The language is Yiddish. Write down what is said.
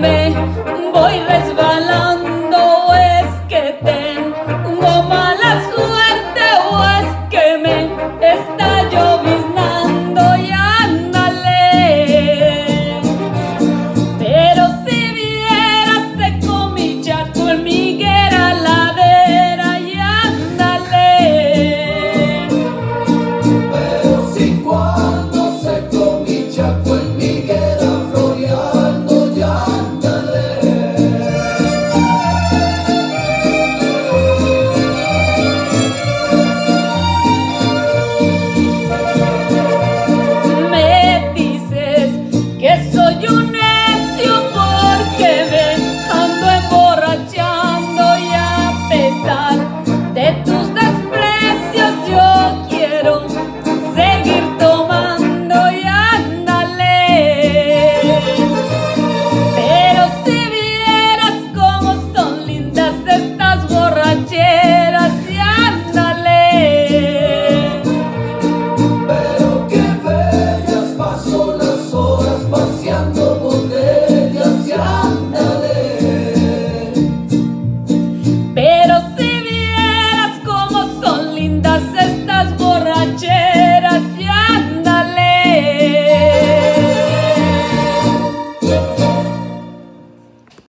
me voy resbalando.